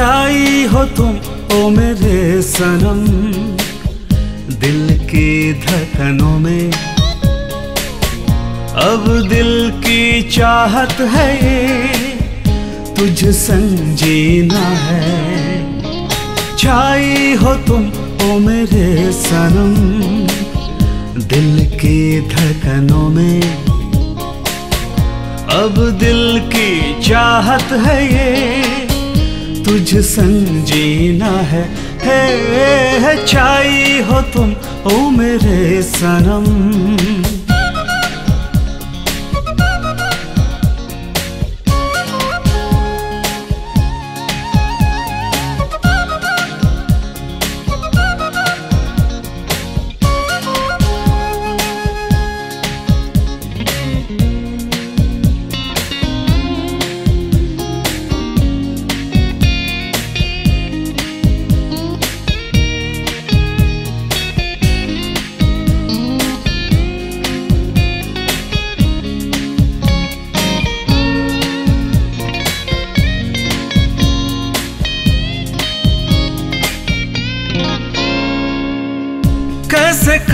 छाई हो तुम, ओ मेरे सनम। दिल की धड़कनों में अब दिल की चाहत है ये, तुझ संजीना है। छाई हो तुम, ओ मेरे सनम। दिल की धड़कनों में अब दिल की चाहत है ये तुझ संजीना है। है, है छाई हो तुम ओ मेरे सनम।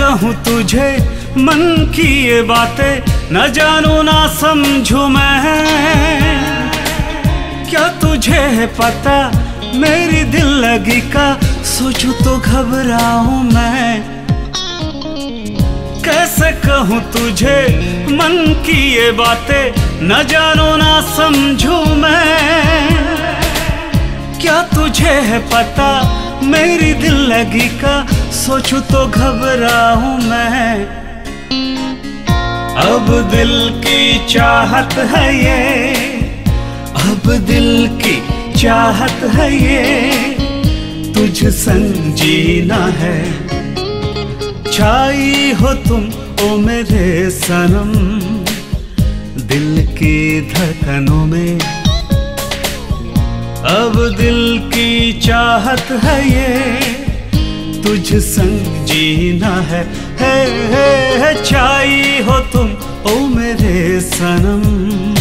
कहूँ तुझे, मन की ये बातें। न जानू, ना समझू मैं। क्या तुझे है पता, मेरी दिल लगी का, सोचू तो घबराऊं मैं। कैसे कहूँ तुझे, मन की ये बातें। न जानू, ना समझू मैं। क्या तुझे है पता, मेरी दिल लगी का सोचू तो घबराऊं मैं। अब दिल की चाहत है ये। अब दिल की चाहत है ये। तुझ संजीना है। छाई हो तुम, ओ मेरे सनम। दिल की धड़कनों में। अब दिल की चाहत है ये। तुझ संग जीना है। है, है, है हो तुम ओ मेरे सनम।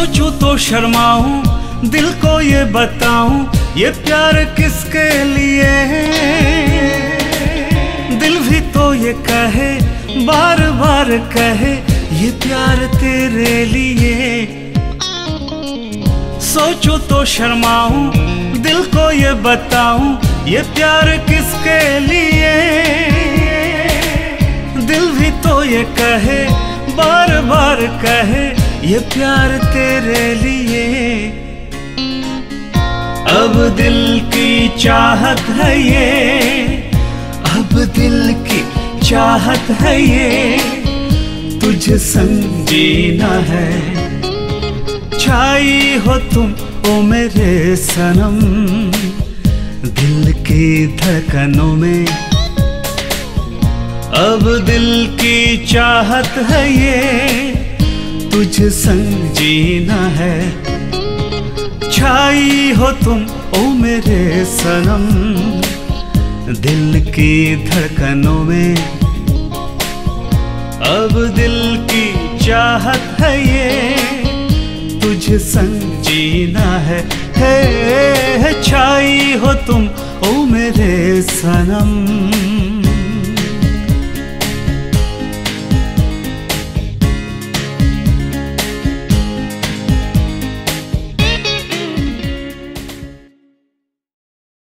सोचूं तो शर्माऊं, दिल को ये बताऊँ, ये प्यार किसके लिए दिल भी तो ये कहे बार बार कहे, ये प्यार तेरे लिए। सोचूं तो शर्माऊं, दिल को ये बताऊँ, ये प्यार किसके लिए? दिल भी तो ये कहे बार बार कहे ये प्यार तेरे लिए। अब दिल की चाहत है ये। अब दिल की चाहत है ये। तुझ संजीना है। छाई हो तुम, ओ मेरे सनम। दिल की धड़कनों में। अब दिल की चाहत है ये। तुझ संग जीना है। छाई हो तुम ओ मेरे सनम। दिल की धड़कनों में। अब दिल की चाहत है ये तुझ संग जीना है। है, छाई हो तुम ओ मेरे सनम।